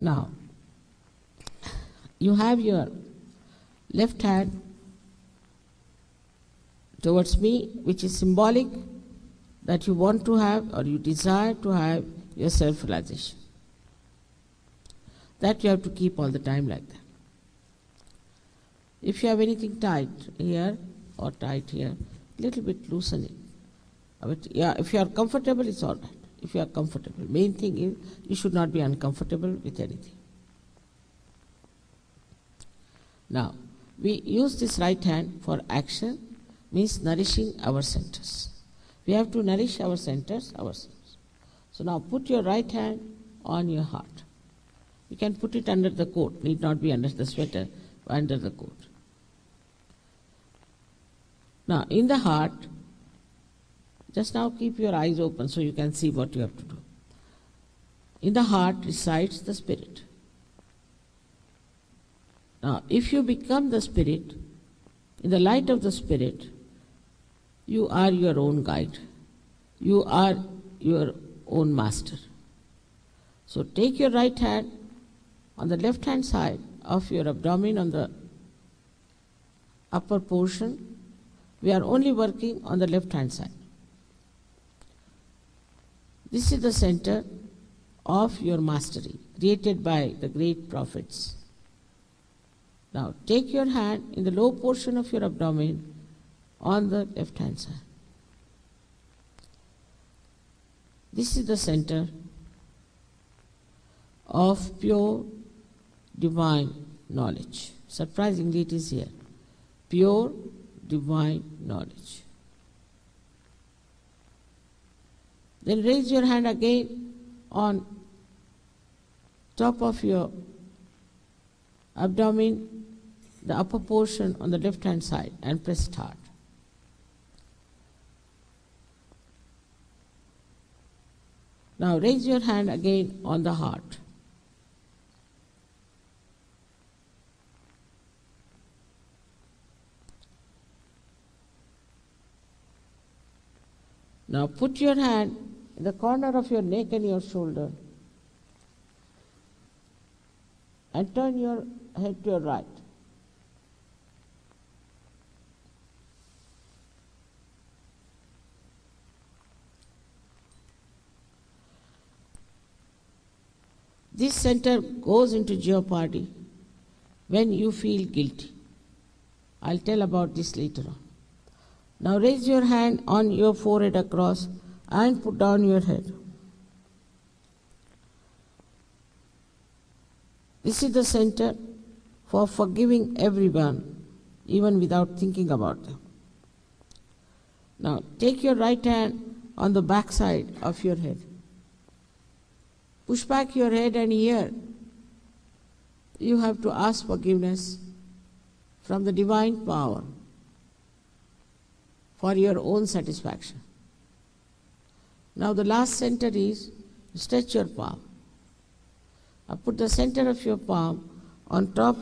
Now, you have your left hand towards me, which is symbolic that you want to have or you desire to have your self realization. That you have to keep all the time like that. If you have anything tight here or tight here, little bit loosening. But yeah, if you are comfortable, it's all right. If you are comfortable, main thing is you should not be uncomfortable with anything. Now, we use this right hand for action, means nourishing our centers. We have to nourish our centers ourselves. So now put your right hand on your heart. You can put it under the coat, need not be under the sweater, under the coat. Now, in the heart, just now keep your eyes open so you can see what you have to do. In the heart resides the spirit. Now, if you become the spirit, in the light of the spirit, you are your own guide. You are your own master. So take your right hand on the left hand side of your abdomen on the upper portion. We are only working on the left hand side. This is the center of your mastery, created by the great prophets. Now take your hand in the low portion of your abdomen on the left hand side. This is the center of pure divine knowledge. Surprisingly, it is here. Pure divine knowledge. Then raise your hand again on top of your abdomen, the upper portion on the left hand side, and press it hard. Now raise your hand again on the heart. Now put your hand the corner of your neck and your shoulder and turn your head to your right. This center goes into jeopardy when you feel guilty. I'll tell about this later on. Now raise your hand on your forehead across and put down your head. This is the center for forgiving everyone, even without thinking about them. Now take your right hand on the back side of your head. Push back your head and ear. you have to ask forgiveness from the divine power for your own satisfaction. Now the last center is stretch your palm. Now put the center of your palm on top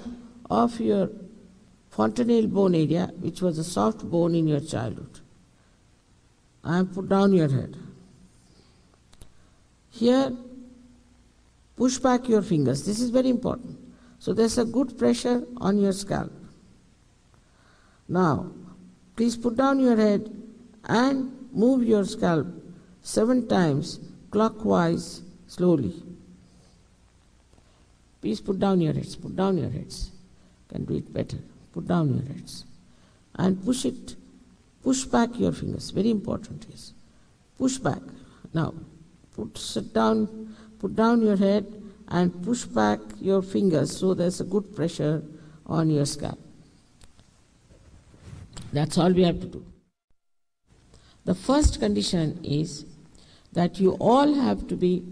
of your fontanelle bone area, which was a soft bone in your childhood. And put down your head. Here, push back your fingers. This is very important. So there's a good pressure on your scalp. Now, please put down your head and move your scalp seven times clockwise slowly. Please put down your heads, put down your heads. Can do it better. Put down your heads. And push it, push back your fingers. Very important is push back. Now, put sit down, put down your head and push back your fingers so there's a good pressure on your scalp. That's all we have to do. The first condition is that you all have to be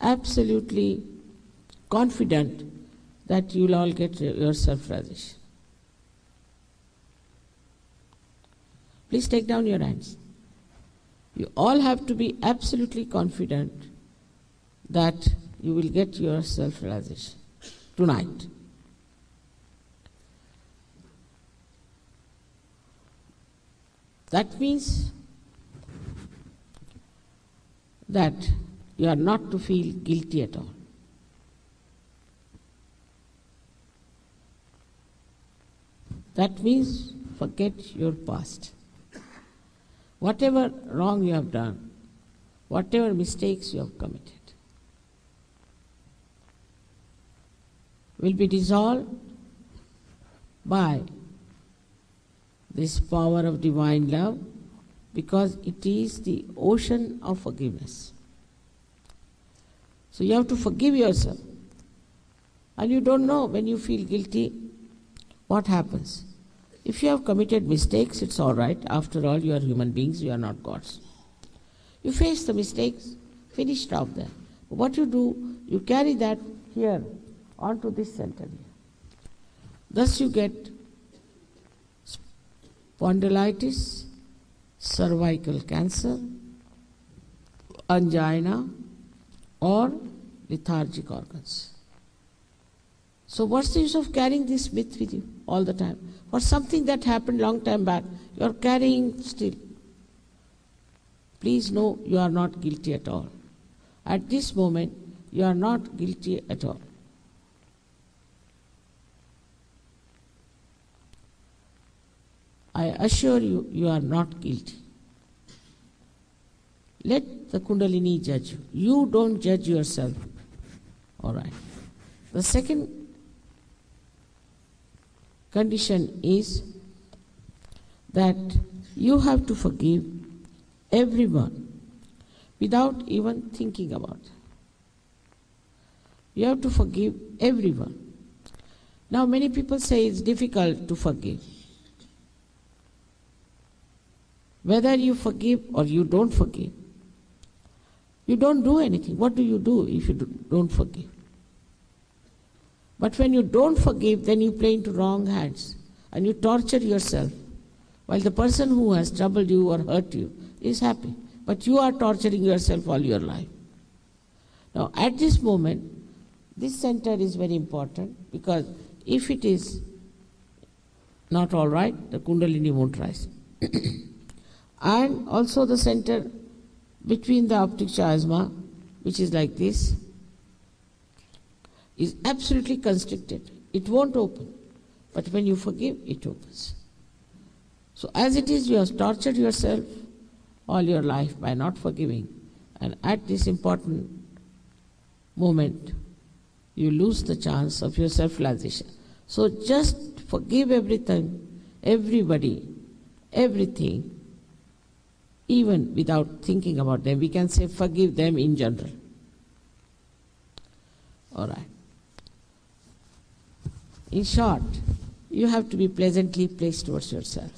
absolutely confident that you'll all get your self realization. Please take down your hands. You all have to be absolutely confident that you will get your self realization tonight. That means that you are not to feel guilty at all. That means forget your past. Whatever wrong you have done, whatever mistakes you have committed, will be dissolved by this power of divine love because it is the ocean of forgiveness. So you have to forgive yourself. And you don't know when you feel guilty what happens. If you have committed mistakes, it's all right. After all, you are human beings, you are not gods. You face the mistakes, finished off there. What you do, you carry that here onto this center here. Thus you get spondylitis, cervical cancer, angina, or lethargic organs. So what's the use of carrying this myth with you all the time? For something that happened long time back, you are carrying still. Please know you are not guilty at all. At this moment, you are not guilty at all. I assure you, you are not guilty. Let the Kundalini judge you. You don't judge yourself. All right. The second condition is that you have to forgive everyone without even thinking about it. You have to forgive everyone. Now, many people say it's difficult to forgive. Whether you forgive or you don't forgive, you don't do anything. What do you do if you don't forgive? But when you don't forgive, then you play into wrong hands and you torture yourself while the person who has troubled you or hurt you is happy. But you are torturing yourself all your life. Now, at this moment, this center is very important because if it is not all right, the Kundalini won't rise. and also the center between the optic chiasma, which is like this, is absolutely constricted. It won't open. But when you forgive, it opens. So, as it is, you have tortured yourself all your life by not forgiving. And at this important moment, you lose the chance of your self realization. So, just forgive everything, everybody, everything, even without thinking about them. We can say forgive them in general. All right. In short, you have to be pleasantly placed towards yourself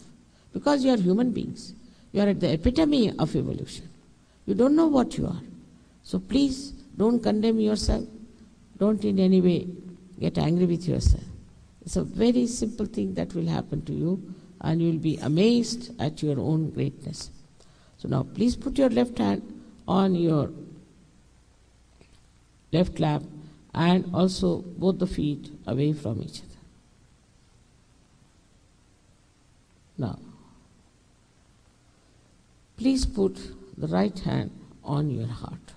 because you are human beings. You are at the epitome of evolution. You don't know what you are. So please don't condemn yourself. Don't in any way get angry with yourself. It's a very simple thing that will happen to you, and you will be amazed at your own greatness. So now please put your left hand on your left lap and also both the feet away from each other. Now, please put the right hand on your heart.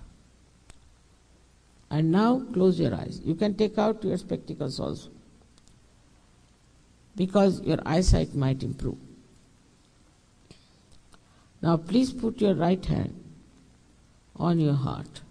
And now close your eyes. You can take out your spectacles also because your eyesight might improve. Now please put your right hand on your heart.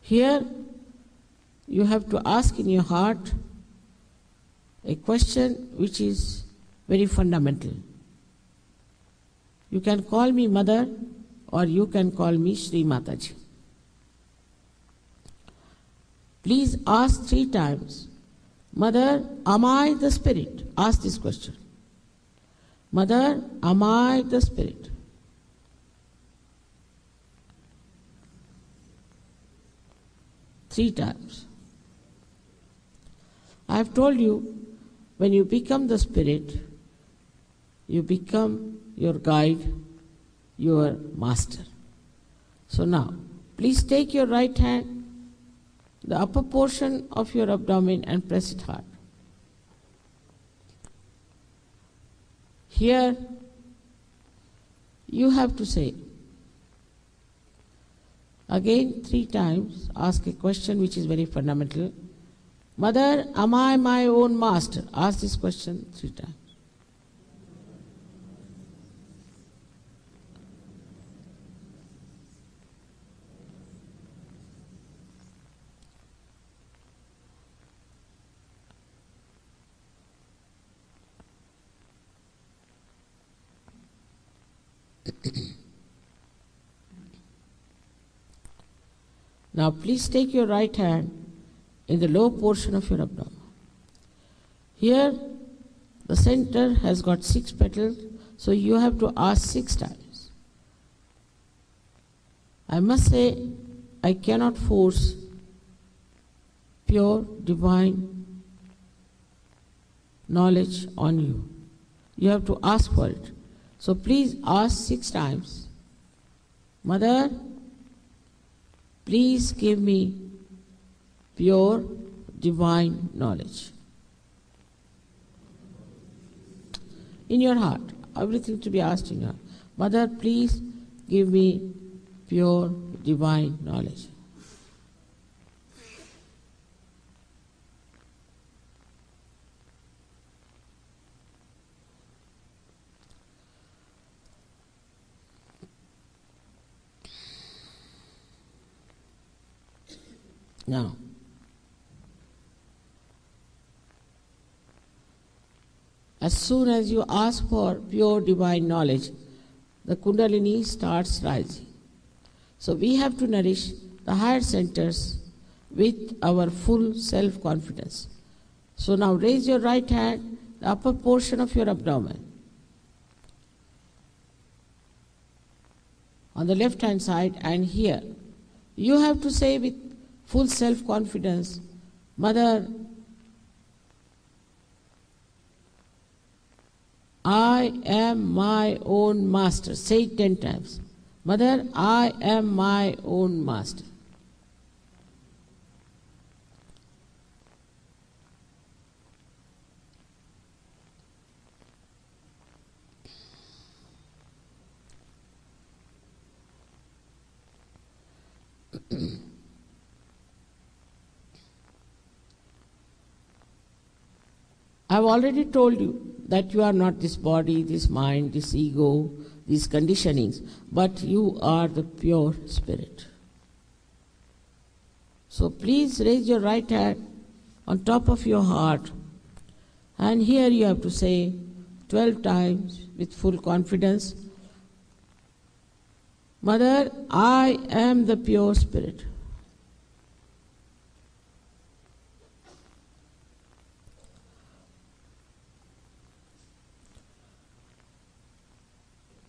Here, you have to ask in your heart a question which is very fundamental. You can call me mother or you can call me Sri Mataji. Please ask three times, Mother, am I the spirit? Ask this question. Mother, am I the spirit? Three times. I have told you, when you become the spirit, you become your guide, your master. So now, please take your right hand, the upper portion of your abdomen, and press it hard. Here, you have to say, again, three times, ask a question which is very fundamental. Mother, am I my own master? Ask this question three times. Now, please take your right hand in the lower portion of your abdomen. Here, the center has got six petals, so you have to ask six times. I must say, I cannot force pure divine knowledge on you. You have to ask for it. So please ask six times Mother, please give me pure divine knowledge. In your heart, everything to be asked in your heart. Mother, please give me pure divine knowledge. Now, as soon as you ask for pure divine knowledge, the Kundalini starts rising. So, we have to nourish the higher centers with our full self confidence. So, now raise your right hand, the upper portion of your abdomen. On the left hand side, and here, you have to say with full self confidence, Mother, I am my own master. Say it ten times. Mother, I am my own master. I've already told you that you are not this body, this mind, this ego, these conditionings, but you are the pure spirit. So please raise your right hand on top of your heart, and here you have to say 12 times with full confidence Mother, I am the pure spirit.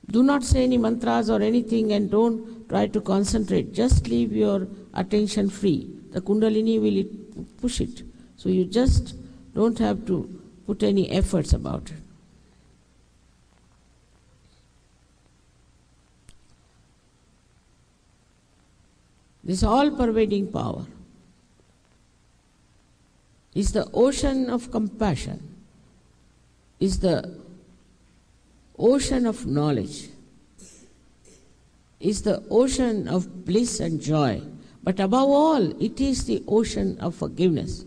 Do not say any mantras or anything and don't try to concentrate. Just leave your attention free. The Kundalini will push it. So you just don't have to put any efforts about it. This all pervading power is the ocean of compassion, is the ocean of knowledge, is the ocean of bliss and joy. But above all, it is the ocean of forgiveness.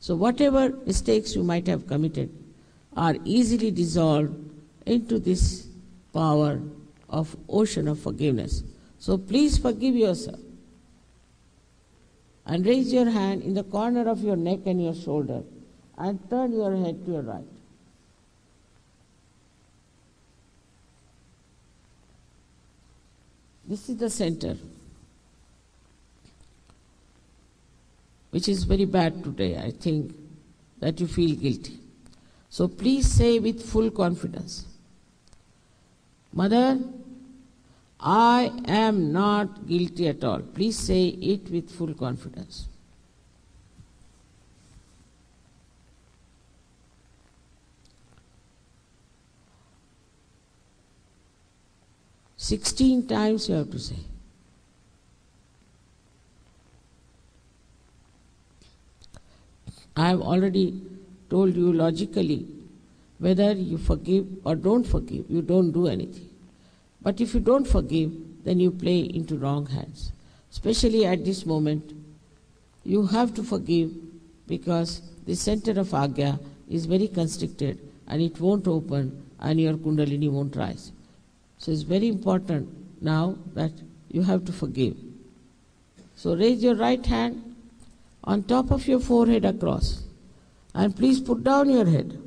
So, whatever mistakes you might have committed are easily dissolved into this power of ocean of forgiveness. So, please forgive yourself and raise your hand in the corner of your neck and your shoulder and turn your head to your right. This is the center, which is very bad today. I think that you feel guilty. So please say with full confidence Mother, I am not guilty at all. Please say it with full confidence. Sixteen times you have to say. I have already told you logically Whether you forgive or don't forgive, you don't do anything. But if you don't forgive, then you play into wrong hands. Especially at this moment, you have to forgive because the center of Agya is very constricted and it won't open and your Kundalini won't rise. So it's very important now that you have to forgive. So raise your right hand on top of your forehead across and please put down your head.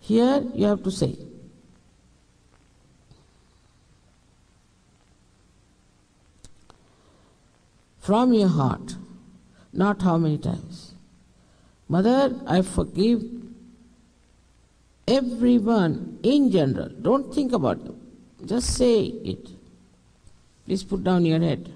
Here you have to say, from your heart, not how many times. Mother, I forgive everyone in general. Don't think about them. Just say it. Please put down your head.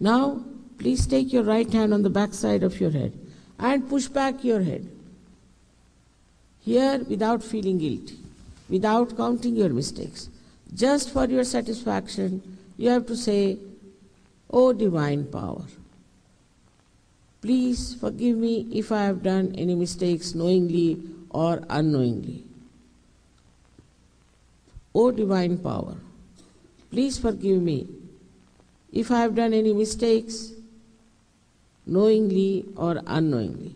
Now, please take your right hand on the back side of your head and push back your head. Here, without feeling guilty, without counting your mistakes, just for your satisfaction, you have to say, O divine power, please forgive me if I have done any mistakes knowingly or unknowingly. O divine power, please forgive me if I have done any mistakes, knowingly or unknowingly.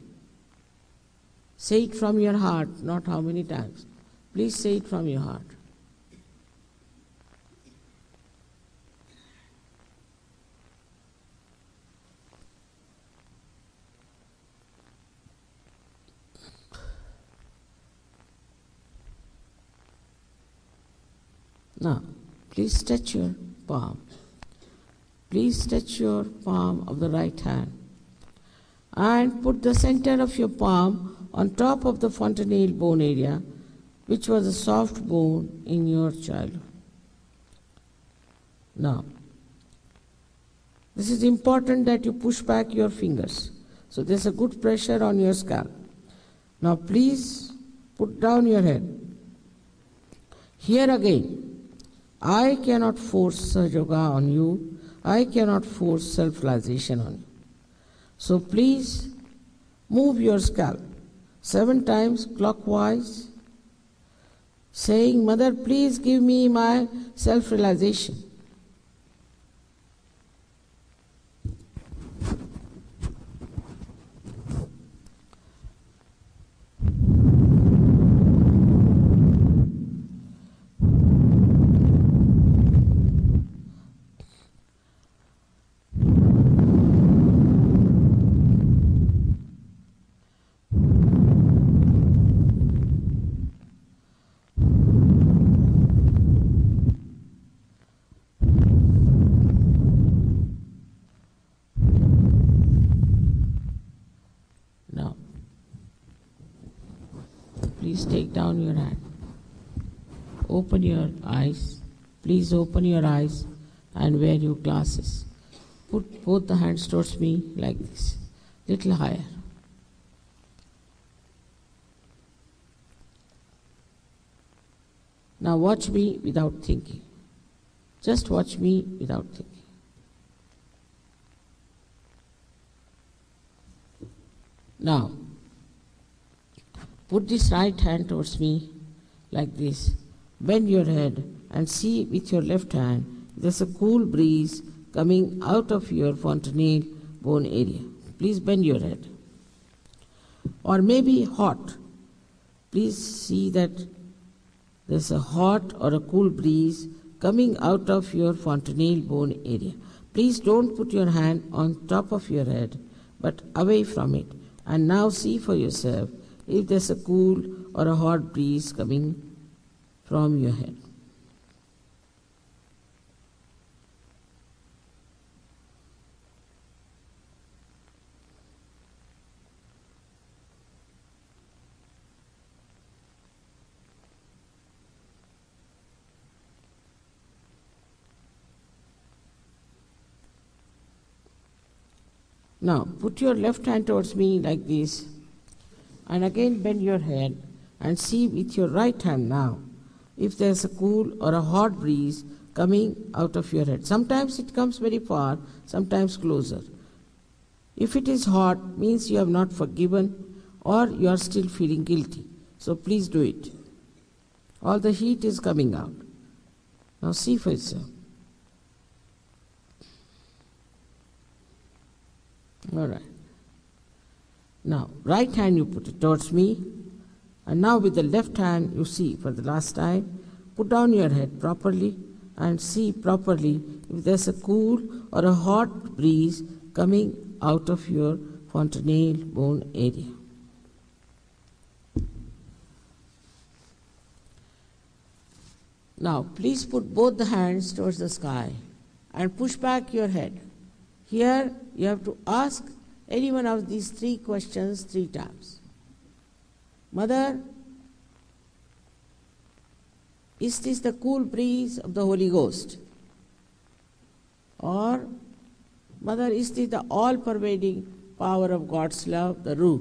Say it from your heart, not how many times. Please say it from your heart. Now, please stretch your palm. Please touch your palm of the right hand and put the center of your palm on top of the fontanelle bone area, which was a soft bone in your childhood. Now, this is important that you push back your fingers. So there's a good pressure on your scalp. Now, please put down your head. Here again, I cannot force yoga on you I cannot force self realization on you. So please move your scalp seven times clockwise, saying, Mother, please give me my self realization. Now, please take down your hand. Open your eyes. Please open your eyes and wear your glasses. Put both the hands towards me like this, little higher. Now watch me without thinking. Just watch me without thinking. Now, put this right hand towards me like this. Bend your head and see with your left hand there's a cool breeze coming out of your fontanelle bone area. Please bend your head. Or maybe hot. Please see that there's a hot or a cool breeze coming out of your fontanelle bone area. Please don't put your hand on top of your head, but away from it. And now see for yourself if there's a cool or a hot breeze coming from your head. Now, put your left hand towards me like this and again bend your head and see with your right hand now if there's a cool or a hot breeze coming out of your head. Sometimes it comes very far, sometimes closer. If it is hot, means you have not forgiven or you are still feeling guilty. So please do it. All the heat is coming out. Now see for yourself. All right. Now, right hand you put it towards me, and now with the left hand you see for the last time, put down your head properly and see properly if there's a cool or a hot breeze coming out of your fontanelle bone area. Now, please put both the hands towards the sky and push back your head. Here, you have to ask any one of these three questions three times. Mother, is this the cool breeze of the Holy Ghost? Or, Mother, is this the all pervading power of God's love, the Ruh?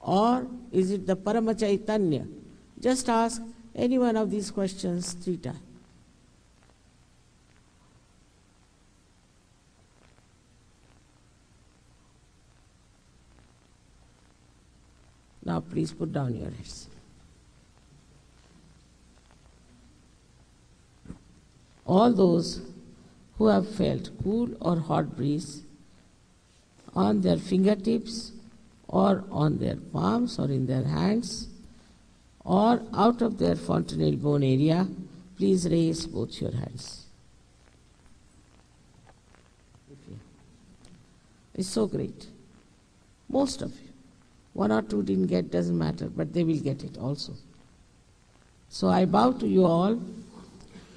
Or is it the Paramachaitanya? Just ask any one of these questions three times. Please put down your heads. All those who have felt cool or hot breeze on their fingertips or on their palms or in their hands or out of their fontanelle bone area, please raise both your hands. It's so great. Most of you. One or two didn't get, doesn't matter, but they will get it also. So I bow to you all.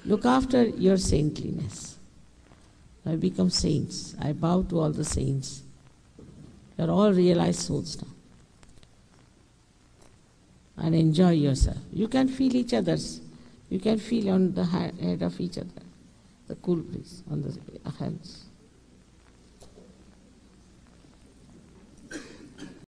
Look after your saintliness. I become saints. I bow to all the saints. You're all realized souls now. And enjoy yourself. You can feel each other's. You can feel on the head of each other the cool breeze on the hands.